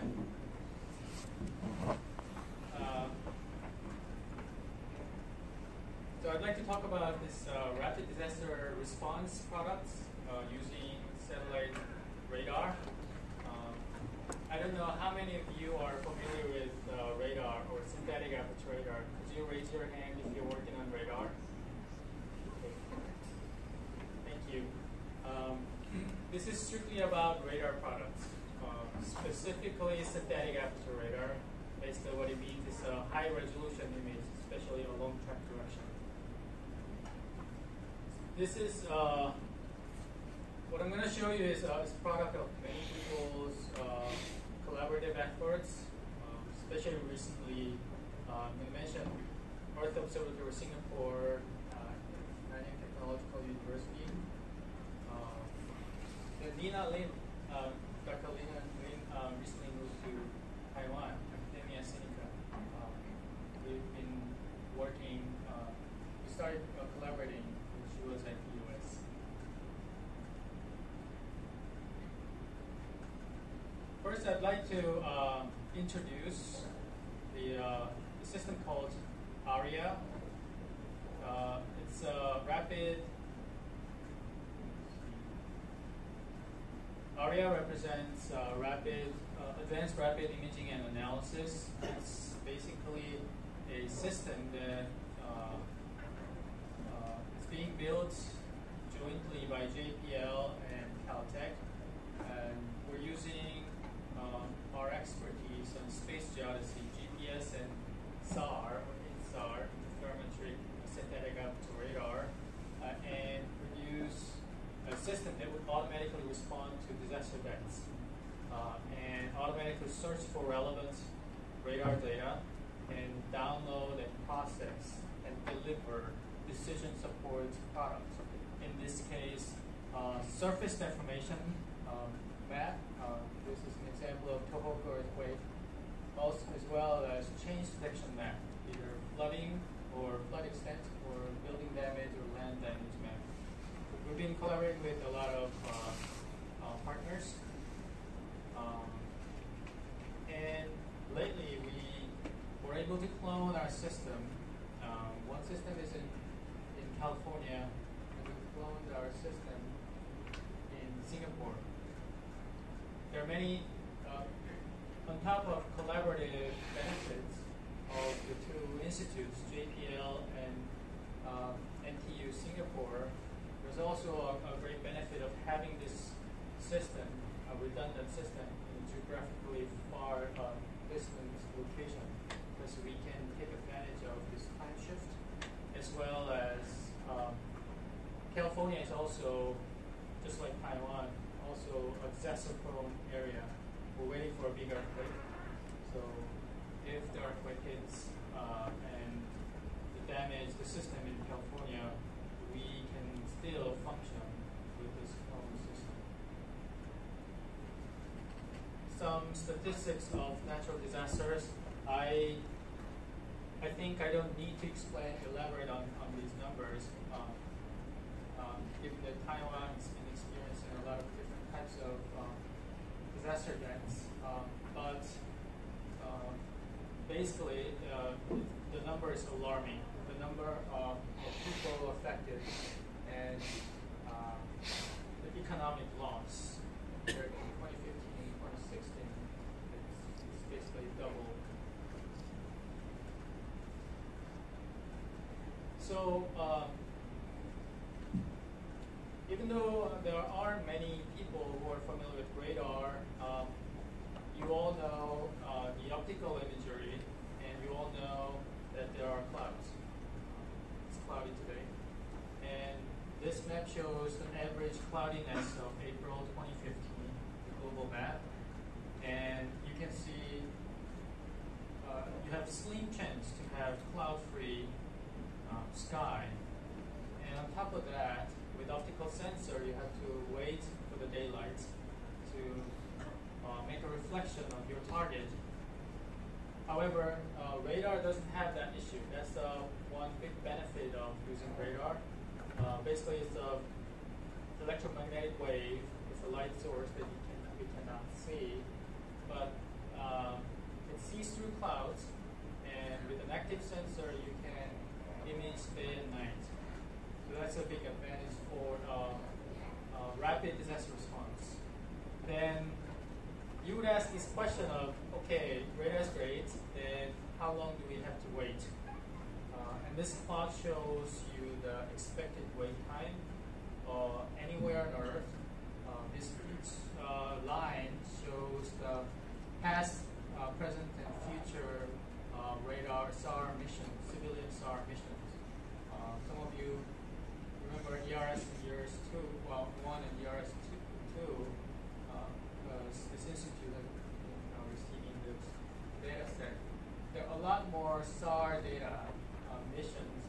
introduction. Uh, so I'd like to talk about this uh, rapid disaster response products uh, using satellite radar. Um, I don't know how many of you are familiar with uh, radar or synthetic aperture radar. Could you raise your hand if you're working on radar? Thank you. Um, this is strictly about radar products, um, specifically synthetic aperture radar. Basically, what it means is a high resolution image, direction. This is uh, what I'm going to show you is uh, product of many people's uh, collaborative efforts, um, especially recently. Um, I mentioned Earth Observatory Singapore, uh, Nanyang Technological University. Uh, Lina Lin, uh, Dr. Lin uh, recently moved to Taiwan, Academia Sinica. Uh, we've been working, uh, we started uh, collaborating when she was at the US. First, I'd like to uh, introduce the, uh, the, system called ARIA. Uh, it's a rapid. ARIA represents uh, rapid, uh, advanced rapid imaging and analysis. It's basically a system that uh, is being built jointly by JPL and Caltech, and we're using um, our expertise on space geodesy, GPS and SAR, INSAR, interferometric synthetic aperture radar, uh, and produce a system that would automatically respond to disaster events uh, and automatically search for relevant radar data and download and process and deliver decision support products. In this case, uh, surface deformation um, map. Uh, this is example of Tohoku earthquake, also as well as change detection map, either flooding or flood extent or building damage or land damage map. We've been collaborating with a lot of uh, uh, partners. Um, and lately we were able to clone our system. Um, one system is in, in California, and we cloned our system in Singapore there are many, uh, on top of collaborative benefits of the two institutes, JPL and uh, NTU Singapore, there's also a, a, great benefit of having this system, a redundant system, in a geographically far uh, distance location, because we can take advantage of this time shift, as well as um, California is also, just like Taiwan, also a disaster prone area. We're waiting for a big earthquake. So if the earthquake hits uh, and the damage the system in California, we can still function with this clone system. Some statistics of natural disasters. I I think I don't need to explain, elaborate on, on these numbers. Um, um, given that Taiwan has been experiencing a lot of different types of um, disaster events, um, but basically uh, the number is alarming. The number of, people affected and uh, the economic loss compared to 2015 and 2016 is, basically double. So uh, even though there aren't many people who are familiar with radar, um, you all know uh, the optical imagery, and you all know that there are clouds. It's cloudy today. And this map shows an average cloudiness of April 2015, the global map. And you can see uh, you have slim chance to have cloud-free uh, sky. And on top of that, with optical sensor, you have to wait for the daylight to uh, make a reflection of your target. However, uh, radar doesn't have that issue. That's uh, one big benefit of using radar. Uh, basically, it's an electromagnetic wave. It's a light source that you can, we cannot see. But um, it sees through clouds, and with an active sensor, you can image day and night. So that's a big advantage for uh, uh, rapid disaster response. Then you would ask this question of, okay, radar is how long do we have to wait? Uh, and this plot shows you the expected wait time uh, anywhere on Earth. Uh, this uh, line shows the past, uh, present, and future uh, radar SAR mission, civilian SAR missions. some of you remember ERS in years two, well, one and ERS two, two this institute has you know, receiving this data set. There are a lot more SAR data uh, missions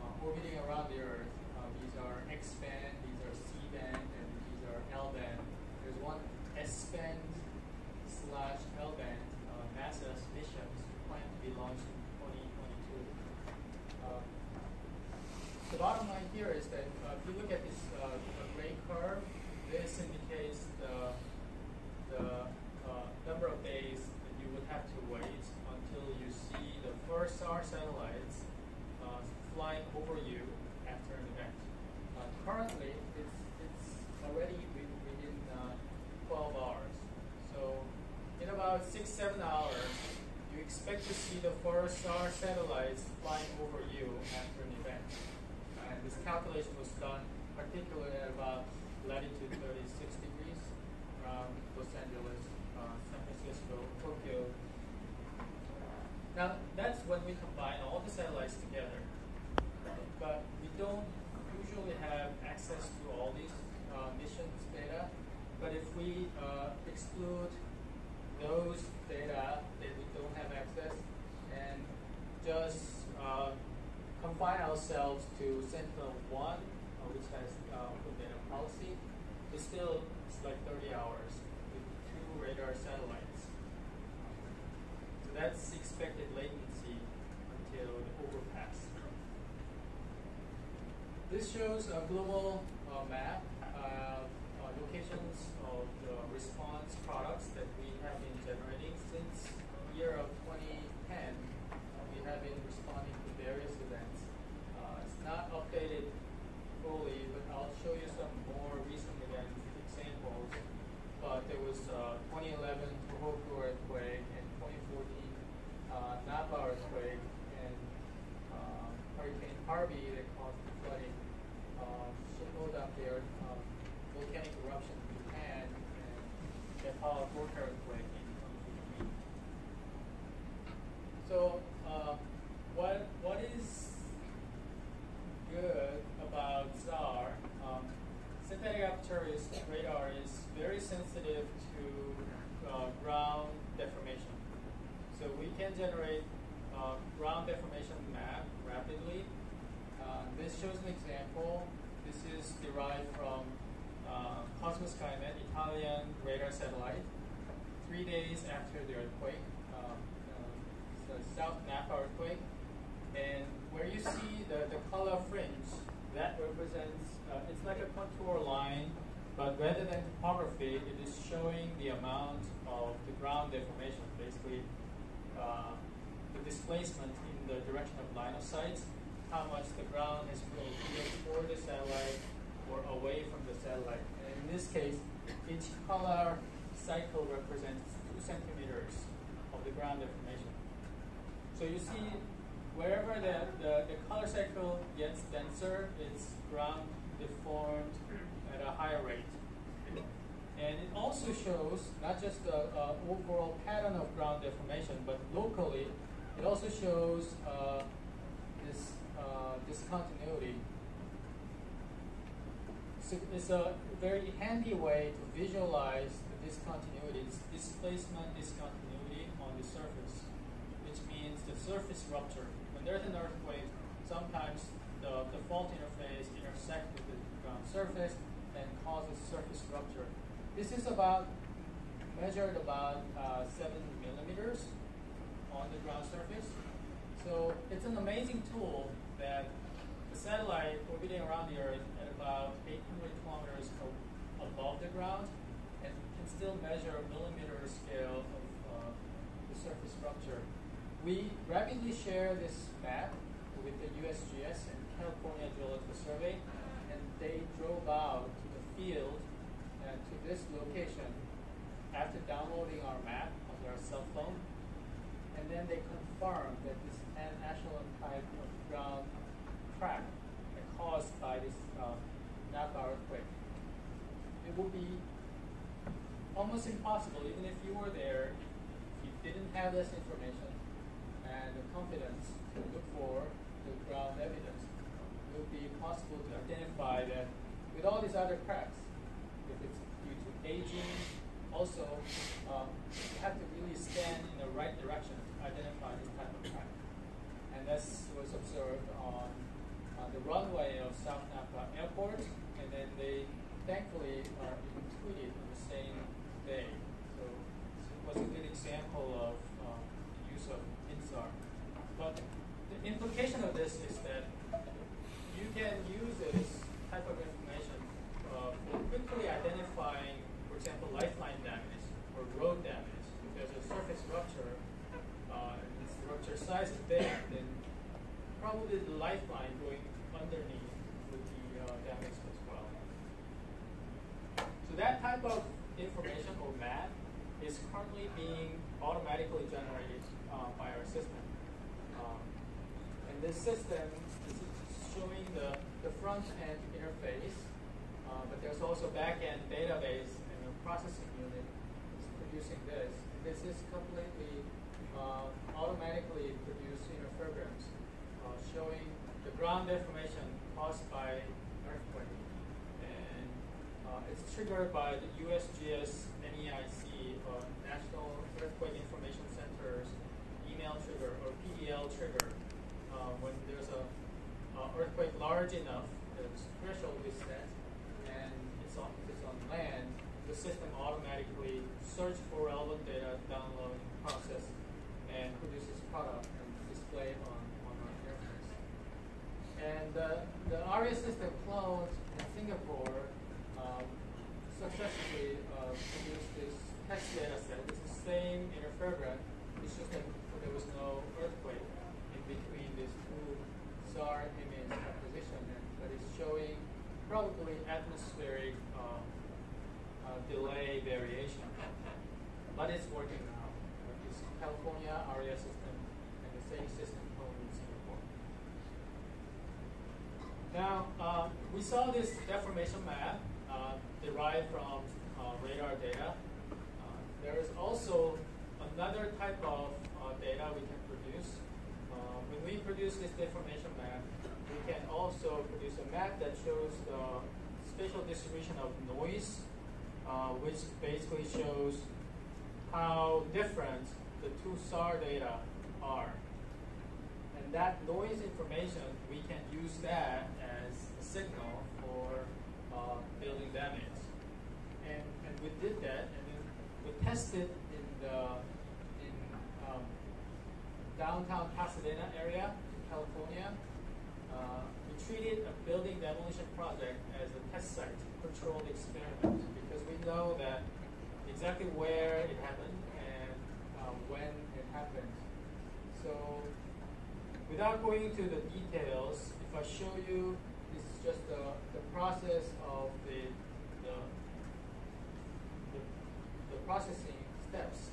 uh, orbiting around the Earth. Uh, these are X-band, these are C-band, and these are L-band. There's one S-band slash L-band uh, NASA's missions planned to be launched in 2022. Uh, the bottom line here is that uh, if you look at this uh, gray curve, this indicates the the uh, number of days that you would have to wait until you see the first SAR satellites uh, flying over you after an event. Uh, currently, it's, it's already within uh, 12 hours. So in about six, seven hours, you expect to see the first SAR satellites flying over you after an event. And this calculation was done particularly at about latitude 36 degrees around Los Angeles, uh, San Francisco, Tokyo. Now, that's when we combine all the satellites together. But we don't usually have access to all these uh, missions data. But if we uh, exclude those data that we don't have access and just uh, confine ourselves to Sentinel-1, uh, which has uh, open data policy, we still like 30 hours with two radar satellites. So that's expected latency until the overpass. This shows a global uh, map of uh, locations of the response products that we have been generating since year of 2010. Uh, we have been responding to various events. Uh, it's not updated fully, but I'll show you some more recent events examples, but there was uh, 2011 Tohoku earthquake and 2014 uh, Napa earthquake and uh, Hurricane Harvey that caused the flooding. Uh, Shimoda there, um, volcanic eruption in Japan, and Nepal Gorkha earthquake in 2015. So, uh, what what is good about SAR? Um, synthetic aperture is, radar is very sensitive to uh, ground deformation. So we can generate uh, ground deformation map rapidly. Uh, this shows an example. This is derived from uh, COSMO-SkyMed, Italian radar satellite. Three days after the earthquake, um, uh, the South Napa earthquake. And where you see the, the color fringe, that represents uh, it's like a contour line, but rather than topography, it is showing the amount of the ground deformation, basically uh, the displacement in the direction of line of sight, how much the ground has moved toward the satellite or away from the satellite. And in this case, each color cycle represents two centimeters of the ground deformation. So you see, wherever the, the, the color cycle gets denser, it's ground deformed at a higher rate. And it also shows not just the uh, overall pattern of ground deformation, but locally, it also shows uh, this uh, discontinuity. So it's a very handy way to visualize the discontinuity, it's displacement discontinuity on the surface, which means the surface rupture. When there's an earthquake, sometimes the, the fault interface intersects with the ground surface and causes surface rupture. This is about measured about uh, seven millimeters on the ground surface. So it's an amazing tool that the satellite orbiting around the Earth at about 800 kilometers above the ground and can still measure a millimeter scale of uh, the surface structure. We rapidly share this map with the USGS and California Geological Survey, and they drove out to the field uh, to this location after downloading our map on their cell phone, and then they confirm that this national type of ground crack caused by this uh, Napa earthquake. It would be almost impossible, even if you were there, if you didn't have this information and the confidence to look for the ground evidence, it would be possible to identify that with all these other cracks, aging, also um, you have to really stand in the right direction to identify this type of crack. And this was observed on, on the runway of South Napa Airport, and then they thankfully uh, even tweeted on the same day. So, so it was a good example of uh, the use of INSAR. But the implication of this is that you can use this type of information uh, for quickly identifying, for example, lifeline damage or road damage. If there's a surface rupture, uh, and the rupture size is big, then probably the lifeline going underneath would be uh, damaged as well. So that type of information or map is currently being automatically generated uh, by our system. Um, and this system is showing the, the front end interface, uh, but there's also back end database and a processing unit is producing this. And this is completely uh, automatically produced interferograms uh, showing the ground deformation caused by earthquake. And uh, it's triggered by the USGS NEIC, uh, National Earthquake Information Center's email trigger or PEL trigger. Uh, when there's a earthquake large enough, the threshold is set, and it's on, it's on land, the system automatically search for relevant data, download, process, and produces product and display on, on our interface. And uh, the ARIA system cloned in Singapore um, successfully uh, produced this text data set. It's the same interferogram, it's just that there was no earthquake in between these two SAR image and, but it's showing probably atmospheric uh, uh, delay variation. But it's working now. It's California ARIA system and the same system cloned in Singapore. Now, uh, we saw this deformation map uh, derived from uh, radar data. Uh, there is also another type of uh, data we can produce. Uh, when we produce this deformation map, we can also produce a map that shows the spatial distribution of noise, which basically shows how different the two SAR data are. And that noise information, we can use that as a signal for uh, building damage. And, and we did that, and then we tested in the in um, downtown Pasadena area in California. Uh, we treated a building demolition project as a test site, controlled experiment, because we know that exactly where it happened and uh, when it happened. So without going into the details, if I show you, this is just the, the process of the, the, the, the processing steps.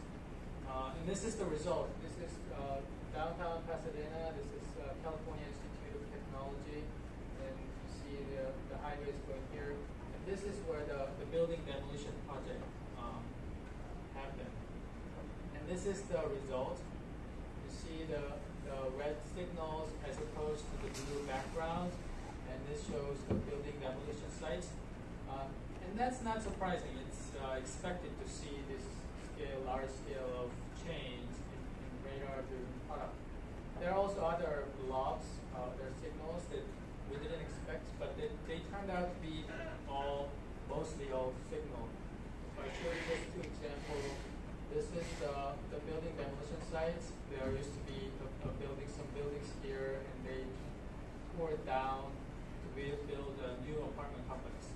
Uh, and this is the result. This is uh, downtown Pasadena. This is uh, California Institute of Technology. And you see the, the highways going here. And this is where the, the building demolition project um, happened. And this is the result. You see the, the red signals as opposed to the blue background. And this shows the building demolition site. Uh, and that's not surprising. It's uh, expected to see this scale, large scale of change in, in radar-driven product. There are also other blobs, uh, there are signals that we didn't expect, but they, they turned out to be all, mostly all signal. If I show you just two examples, this is the, the building demolition sites. There used to be a, a building, some buildings here, and they tore it down to build, build a new apartment complex.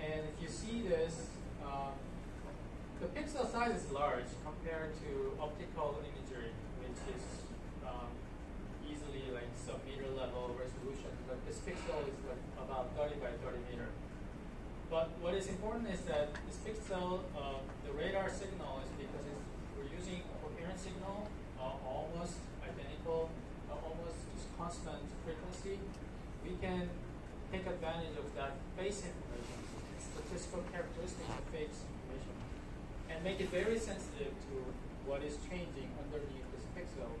And if you see this, uh, the pixel size is large compared to optical imagery, which is um, easily like sub-meter level resolution. But this pixel is like about 30 by 30 meter. But what is important is that this pixel, uh, the radar signal is because we're using a coherent signal, uh, almost identical, uh, almost just constant frequency. We can take advantage of that phase information, statistical characteristic of phase information, and make it very sensitive to what is changing underneath this pixel.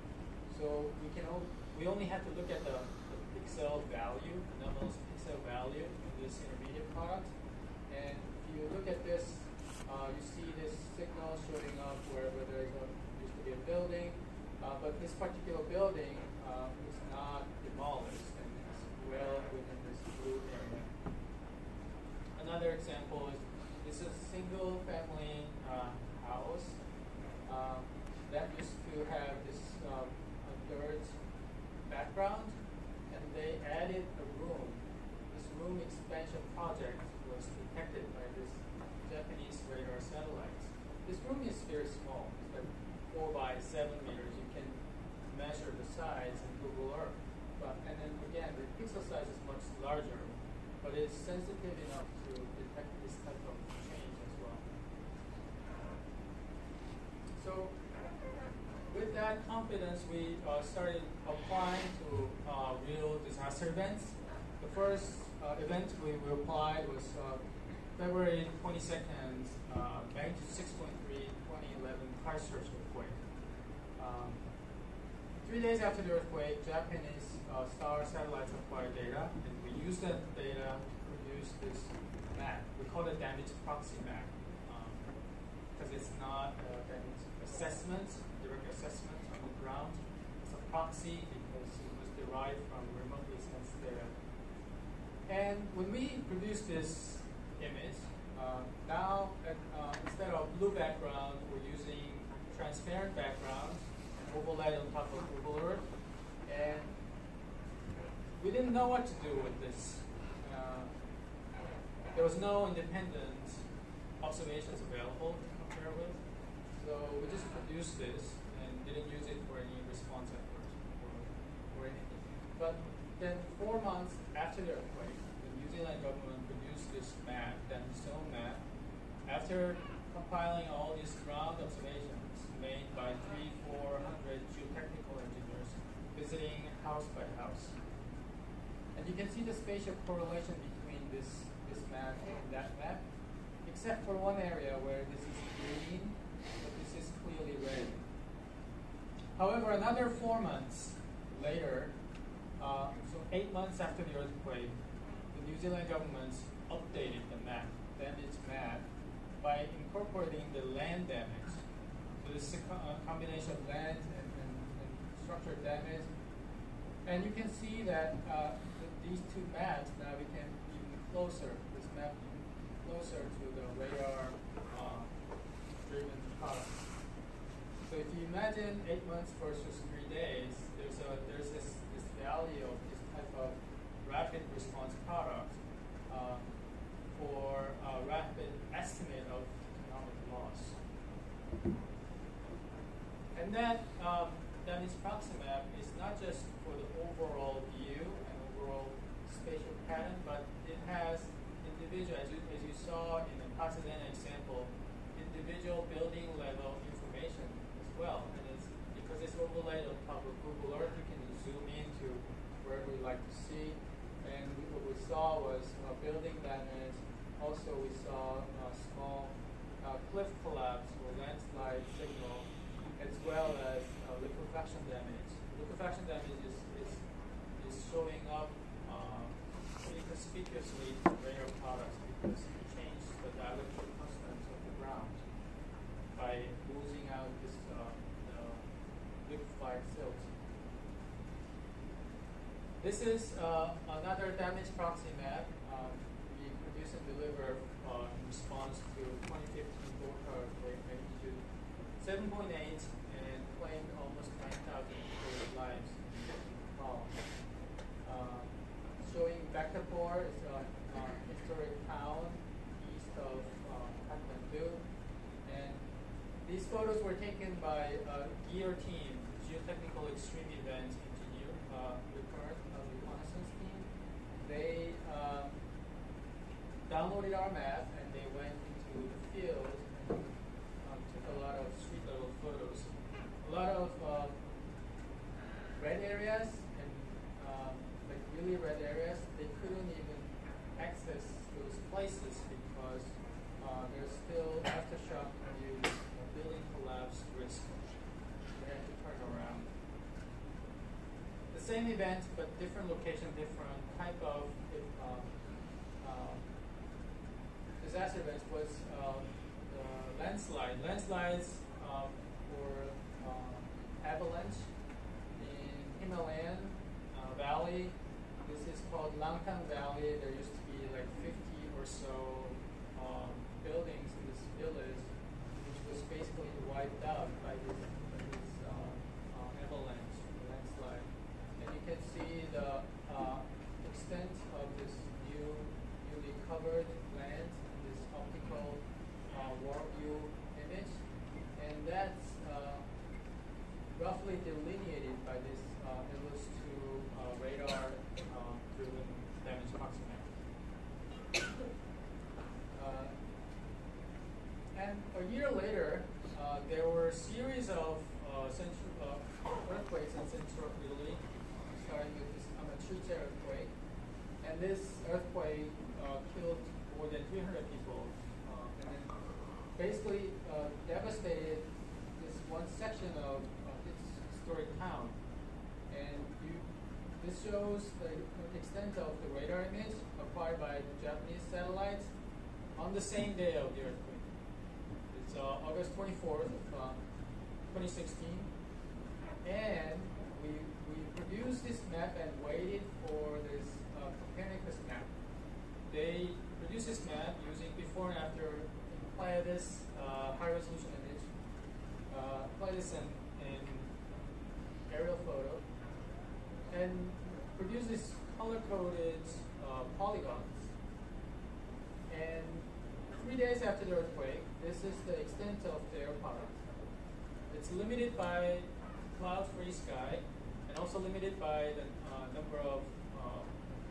So we can we only have to look at the, the pixel value, the nominal pixel value in this intermediate product. You look at this, uh, you see this signal showing up wherever there is a, used to be a building, uh, but this particular building uh, is not demolished and it's well within this blue area. Another example is this is a single family uh, house um, that used to have this um, dirt background and they added a room. This room expansion project was detected by this Japanese radar satellites. This room is very small. It's like four by seven meters. You can measure the size in Google Earth. But and then again, the pixel size is much larger, but it's sensitive enough to detect this type of change as well. So with that confidence, we uh, started applying to uh, real disaster events. The first event we, we applied was uh, February 22nd, uh, magnitude 6.3, 2011 Christchurch earthquake. Um, three days after the earthquake, Japanese uh, SAR satellites acquired data, and we used that data to produce this map. We call it damage proxy map because um, it's not a damage assessment, direct assessment on the ground. It's a proxy because it was derived from remotely sensed data. And when we produce this image. Uh, now, uh, instead of blue background, we're using transparent background and overlay on top of Google Earth. And we didn't know what to do with this. Uh, there was no independent observations available to compare with. So we just produced this and didn't use it for any response effort or, or anything. But then four months after the New government produced this map, then stone map, after compiling all these ground observations made by three, four hundred geotechnical engineers visiting house by house. And you can see the spatial correlation between this, this map and that map, except for one area where this is green, but this is clearly red. However, another four months later, uh, so eight months after the earthquake, New Zealand government updated the map, damage map, by incorporating the land damage. So this combination of land and, and, and, structural damage. And you can see that uh, these two maps now became even closer, this map closer to the radar uh, driven product. So if you imagine eight months versus three days, there's a there's this, this value of this type of rapid response product. Uh, for a rapid estimate of economic loss. And that um, Dennis Proximap is not just for the overall view and overall spatial pattern, but it has individual, as you, as you saw in the Pasadena example, individual building level information as well. And it's because it's overlaid on top of Google Earth, you can zoom into you like to see. And what we saw was a building damage, also, we saw a small uh, cliff collapse or landslide signal, as well as uh, liquefaction damage. Liquefaction damage is, is, is showing up uh, pretty conspicuously in radar products because it changed the dielectric constants of the ground by losing out this uh, liquefied silt. This is uh, another damage proxy map. Um, produce and deliver uh, in response to 2015 Gorkha earthquake magnitude 7.8 and claimed almost 9,000 lives Nepal. Uh, showing Bhaktapur is a, a historic town east of uh, Kathmandu. And these photos were taken by a GEER team, Geotechnical Extreme Events uh, recurrent uh, reconnaissance team. They um, downloaded our map and they went into the field and um, took a lot of street level photos. A lot of uh, red areas and um, like really red areas, they couldn't even access those places because uh, there's still aftershock induced uh, building collapse risk. They had to turn around. The same event, but different location, different type of uh, uh, disaster events was uh, the landslide. Landslides um, uh, avalanche in Himalayan uh, valley. This is called Langtang Valley. There used to be like 50 or so um, buildings in this village, which was basically wiped out by this, by this uh, uh, avalanche landslide. And you can see the uh, extent of this new, newly covered land in this optical uh, warp view image, and that's uh, roughly delineated by this uh, ALOS 2 uh, radar uh, driven damage proxy map. Uh, and a year later, uh, there were a series of uh, central, earthquakes in central Italy, starting with this Amatrice earthquake. And this earthquake killed more than 300 people, and then basically uh, devastated this one section of, of this historic town. And you, this shows the extent of the radar image acquired by the Japanese satellites on the same day of the earthquake. It's uh, August 24th of uh, 2016. And we, we produced this map and waited for this uh, Copernicus map. They produced this map using before and after Pleiades uh, high resolution image, uh, Pleiades and aerial photo, and produced this color coded uh, polygons. And three days after the earthquake, this is the extent of their product. It's limited by cloud-free sky, and also limited by the uh, number of uh,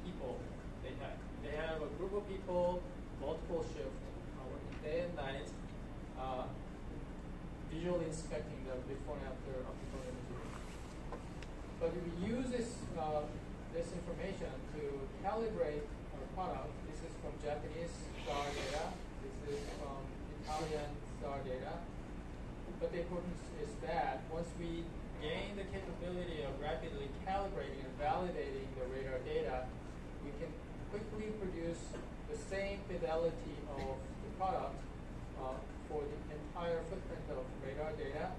people they have. They have a group of people, multiple shifts, uh, working day and night, uh, visually inspecting the before and after optical images. But we use this uh, this information to calibrate our product. This is from Japanese SAR data. This is from Italian SAR data. But the importance is that once we gain the capability of rapidly calibrating and validating the radar data, we can quickly produce the same fidelity of the product uh, for the entire footprint of radar data.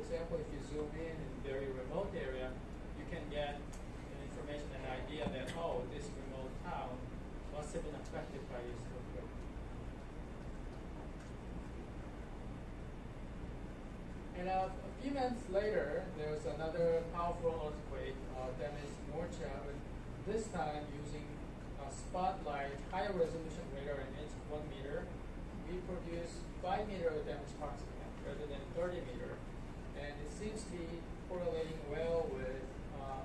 And for example, if you zoom in in a very remote area, you can get an information, an idea that, oh, this remote town must have been affected by this earthquake. And uh, a few months later, there was another powerful earthquake uh, damaged Norcia, but this time using a spotlight higher resolution radar image, one meter. We produced five meter damage proxy map rather than 30 meter. And it seems to be correlating well with uh,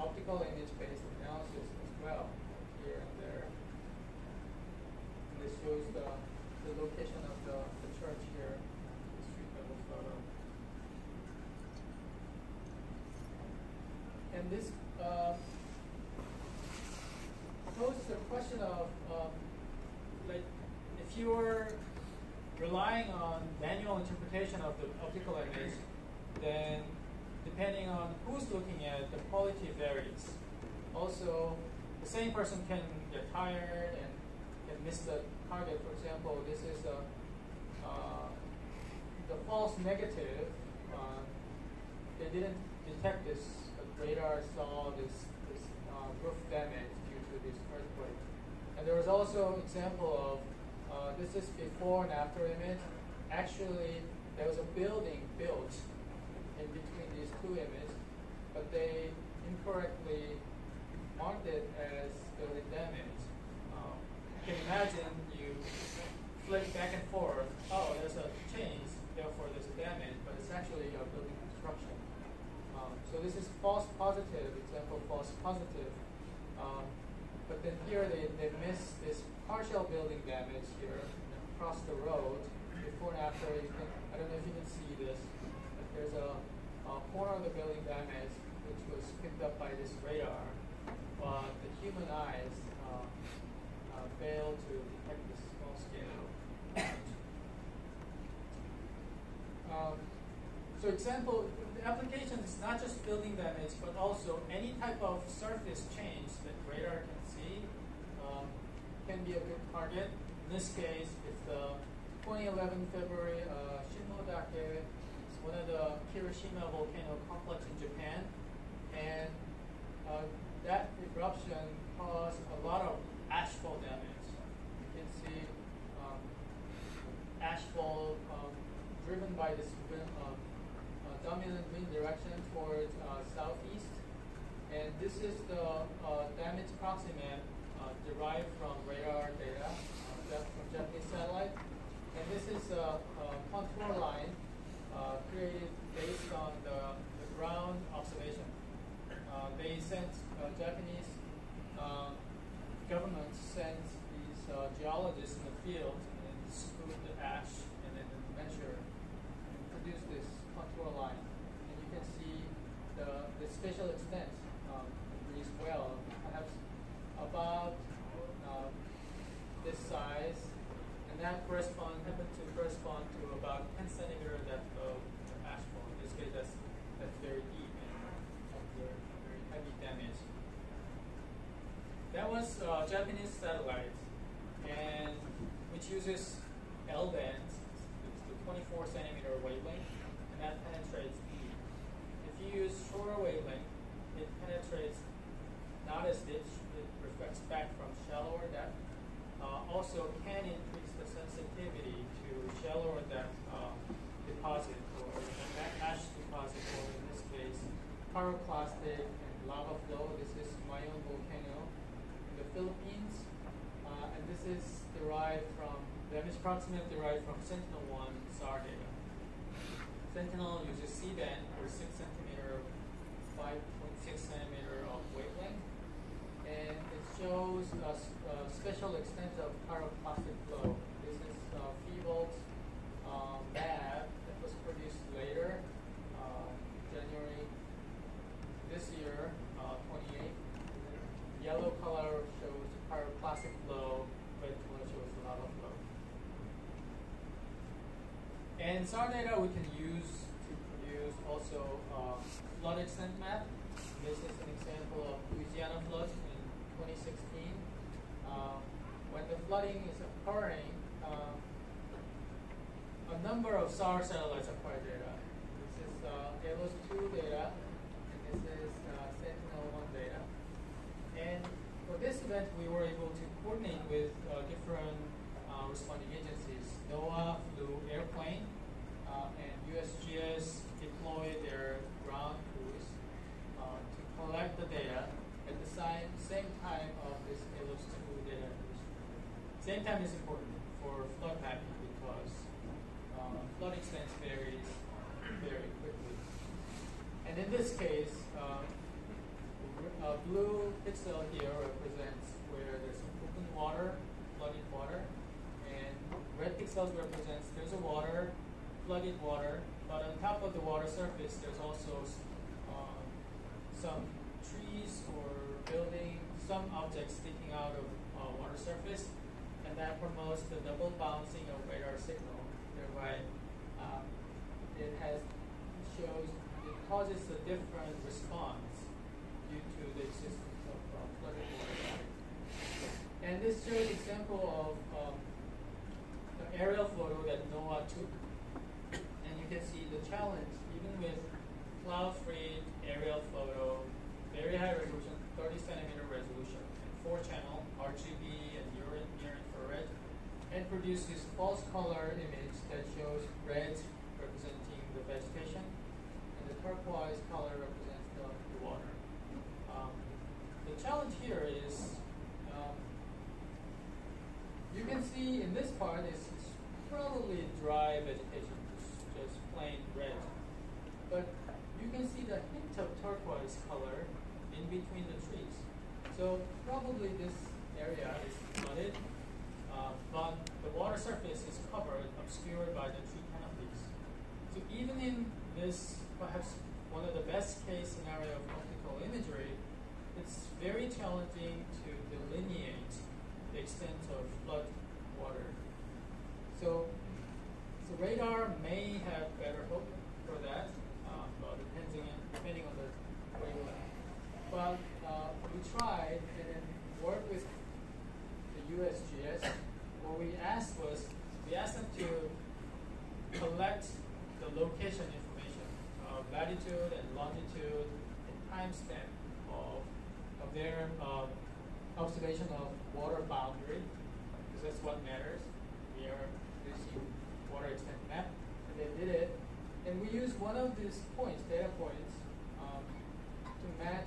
optical image-based analysis as well, here and there. And this shows the, the location of the, the church here, the street level photo. And this uh, poses the question of, um, like, if you're relying on manual interpretation of the optical image, then depending on who's looking at the quality varies. Also, the same person can get tired and can miss the target. For example, this is a, uh, the false negative. Uh, they didn't detect this. The radar saw this, this uh, roof damage due to this earthquake. And there was also an example of uh, this is before and after image. Actually, there was a building built in between these two images, but they incorrectly marked it as building damage. Um, you can imagine you flip back and forth. Oh, there's a change, therefore there's a damage, but it's actually a building construction. Um, so this is false positive, example false positive. Um, but then here they, they missed this partial building damage here across the road. Before and after, you can, I don't know if you can see this, there's a, a corner of the building damage which was picked up by this radar, but the human eyes uh, uh, failed to detect this small scale. Um, so example, the application is not just building damage, but also any type of surface change that radar can see um, can be a good target. In this case, it's the 2011 February uh, Shinmoedake. One of the Kirishima volcano complex in Japan, and uh, that eruption caused a lot of ashfall damage. You can see um, ashfall um, driven by this wind, um, dominant wind direction towards uh, southeast. And this is the uh, damage proxy map uh, derived from radar data from Japanese satellite. And this is a contour line Uh, created based on the, the ground observation. Uh, they sent uh, Japanese government sent these geologists in the field and scoop the ash and then measure and produce this contour line. And you can see the, the spatial extent um, agrees well, perhaps about uh, this size, and that correspond happened to correspond to about 10 centimeter depth of ashfall. In this case, that's that's very deep and very, very heavy damage. That was uh, Japanese satellite, and which uses L bands, it's the 24 centimeter wavelength that penetrates deep. If you use shorter wavelength, it penetrates not as deep, it reflects back from shallower depth. Uh, also can increase the sensitivity to shallower depth uh, deposit or ash deposit or in this case pyroclastic and lava flow. This is Mayon volcano in the Philippines. Uh, and this is derived from, the image proxy map derived from Sentinel-1 SAR data. Sentinel uses C-band or 6 centimeter, 5.6 centimeter of wavelength. And it shows a, a special extent of pyroclastic flow. This is uh, PHIVOLCS um, map that was produced later, uh, January this year, uh, 28th. Yellow color shows pyroclastic flow, red color shows lava flow. And SAR data we can use to produce also flood extent map. This is an example of Louisiana floods in 2016. Uh, when the flooding is occurring, uh, a number of SAR satellites acquire data. This is uh, ALOS 2 data, and this is uh, Sentinel-1 data. And for this event, we were able to coordinate with uh, different uh, responding agencies. NOAA flew airplane, uh, and USGS deployed their ground crews uh, to collect the data at the same, same time of this ALOS 2 data Same time is important for flood mapping because uh, flood extent varies very quickly. And in this case, uh, a blue pixel here represents where there's open water, flooded water, and red pixels represents there's a water, flooded water, but on top of the water surface there's also um, some trees or building, some objects sticking out of uh, water surface, and that promotes the double bouncing of radar signal, thereby um, it has shows it causes a different response due to the existence of uh, water. And this shows example of um, the aerial photo that NOAA took. And you can see the challenge, even with cloud-free aerial photo, very high resolution, 30 centimeter resolution, and four channel, RGB and near infrared, and produces false color image that shows red representing the vegetation, and the turquoise color represents the, water. Um, the challenge here is um, you can see in this part is probably dry vegetation, just plain red. But you can see the hint of turquoise color in between the trees. So probably this area is flooded, uh, but the water surface is covered, obscured by the tree canopies. So even in this perhaps one of the best case scenario of optical imagery, it's very challenging to delineate the extent of flood water. So, so radar may have better hope for that, uh, well, depending on, depending on the wavelength. But uh, we tried and then worked with the USGS. What we asked was we asked them to collect the location information, uh, latitude and longitude and timestamp of, of their uh, observation of water boundary, because that's what matters. We are using water extent map, and they did it. And we use one of these points, data points, um, to match.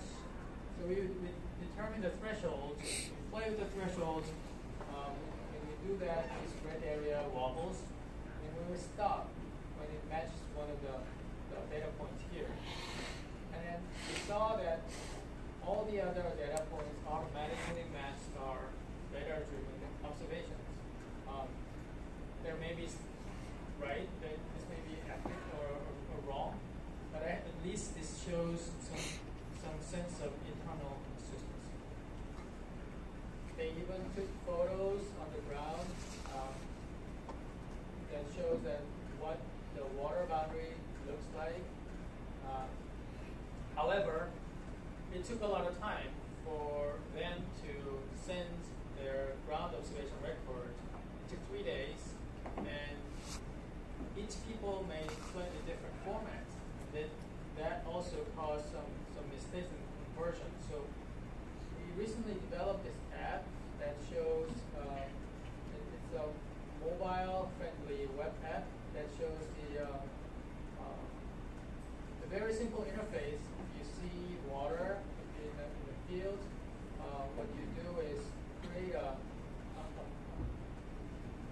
So we, we determine the thresholds, we play with the thresholds, um, and we do that, this red area wobbles, and we will stop when it matches one of the, the data points here. And then we saw that all the other data points automatically matched our radar-driven observations. Um, there may be right, that this may be accurate or, or, or wrong, but at least this shows some some sense of internal consistency. They even took photos on the ground um, that shows that what the water boundary looks like. Uh, however, it took a lot of time for them to send their ground observation record. It took three days, and each people made slightly different formats. That that also caused some some mistakes in conversion. So we recently developed this app that shows uh, it- it's a mobile-friendly web app that shows the uh, uh, a very simple interface. If you see water in the, in the field, uh, what you do is create a, a, a,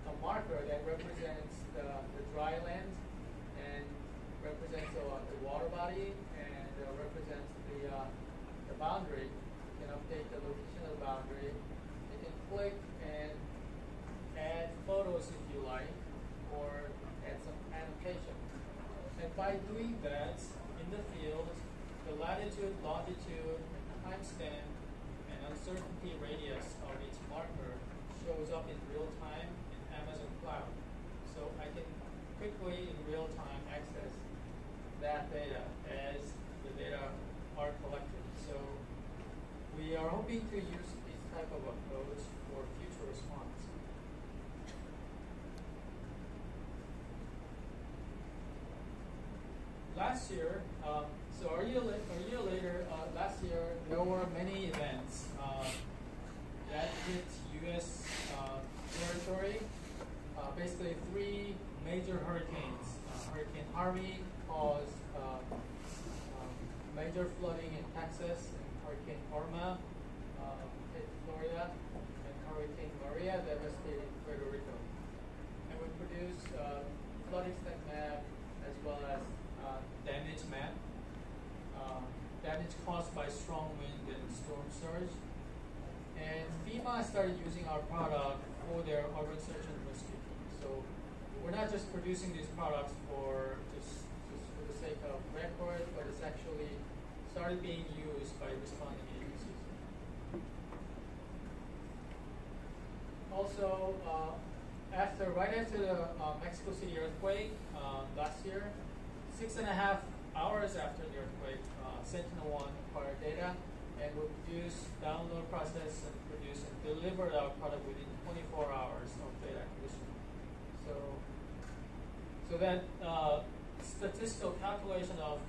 a marker that represents the, the dry land and represents the, the water body and uh, represents the, uh, the boundary. You can update the location of the boundary. You can click and add photos if you like, or add some annotation. And by doing that, in the field, the latitude, longitude, timestamp, and uncertainty radius of each marker shows up in real time in Amazon Cloud. So I can quickly, in real time, access that data as the data are collected. So we are hoping to use this type of approach for future response. Last year, um, so a year, a year later, uh, last year there were many events uh, that hit U.S. Uh, territory. Uh, basically, major hurricanes. Uh, Hurricane Harvey caused uh, um, major flooding in Texas, and Hurricane Irma uh, hit Florida, and Hurricane Maria devastated Puerto Rico. And we produced uh, flood extent map as well as uh, damage map, uh, damage caused by strong wind and storm surge. And FEMA started using our product for their urban search and we're not just producing these products for just, just for the sake of record, but it's actually started being used by responding agencies. Also, uh, after right after the uh, Mexico City earthquake uh, last year, six and a half hours after the earthquake, uh, Sentinel-1 acquired data and will produce, download, process, and produce and deliver our product within 24 hours of data acquisition. So, so that uh, statistical calculation of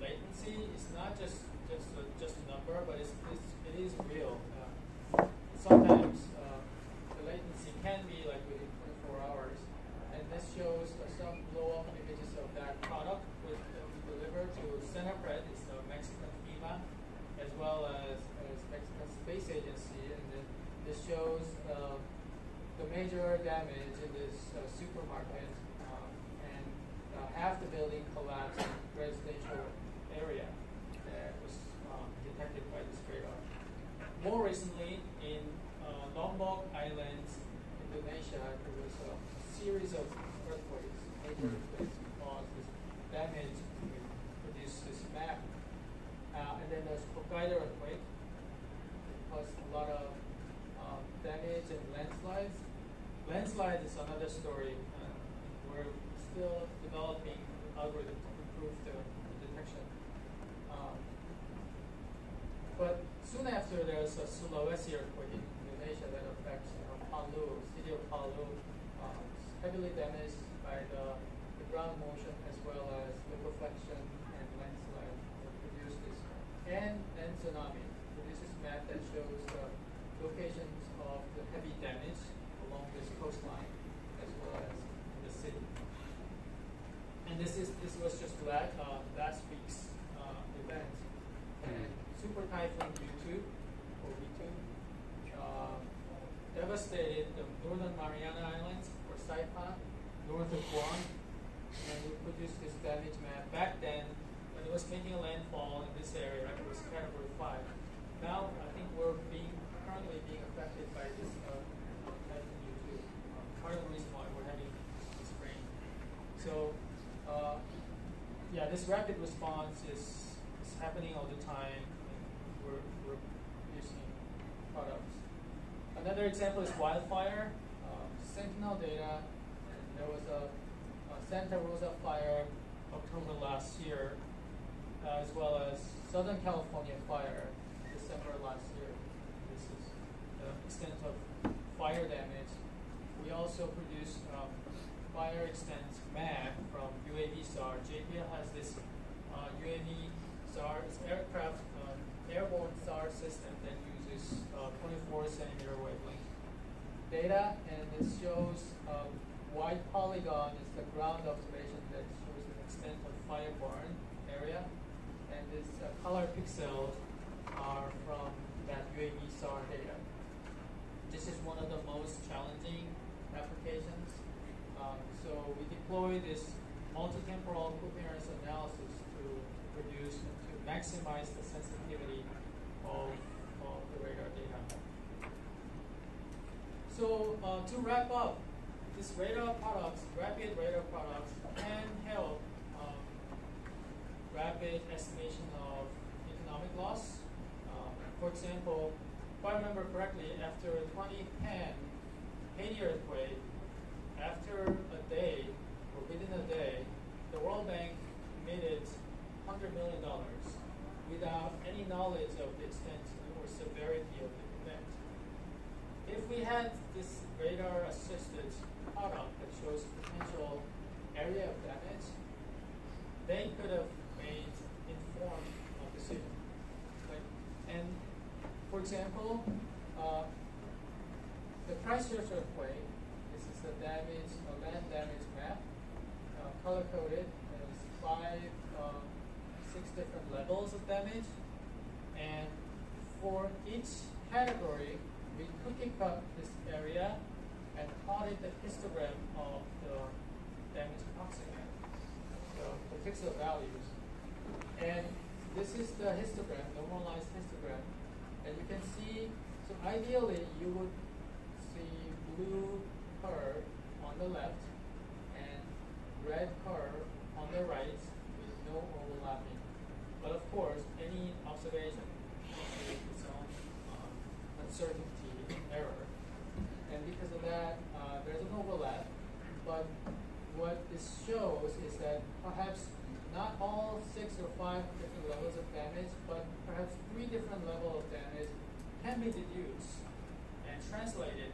latency this rapid response is, is happening all the time. We're, we're using products. Another example is wildfire. Um, Sentinel data. There was a, a Santa Rosa fire October last year, uh, as well as Southern California fire December last year. This is the extent of fire damage. We also produce um, fire extent map from UAV SAR. JPL has this uh, UAV SAR, it's aircraft um, airborne SAR system that uses uh, 24 centimeter wavelength data, and it shows um, white polygon is the ground observation that shows an extent of fire burn area, and this uh, color pixels are from that UAV SAR data. This is one of the most challenging applications. Um, so we deploy this multi-temporal covariance analysis to produce to maximize the sensitivity of, of the radar data. So uh, to wrap up, this radar products, rapid radar products can help um, rapid estimation of economic loss. Um, for example, if I remember correctly, after 2010 Haiti earthquake, after a day or within a day, the World Bank committed $100 million without any knowledge of the extent or severity of the. If we had this radar assisted product that shows potential area of damage, they could have made informed decision. Like, and for example, uh, the Christchurch earthquake, this is the damage, uh, land damage map, uh, color coded. There's five, uh, six different levels of damage, and for each category, we cookie up this area and plotted the histogram of the damage approximate, the, the pixel values. And this is the histogram, normalized histogram. And you can see, so ideally you would see blue curve on the left and red curve on the right with no overlapping. But of course, any observation has its own um, uncertainty error. And because of that, uh, there's an overlap. But what this shows is that perhaps not all six or five different levels of damage, but perhaps three different levels of damage can be deduced and translated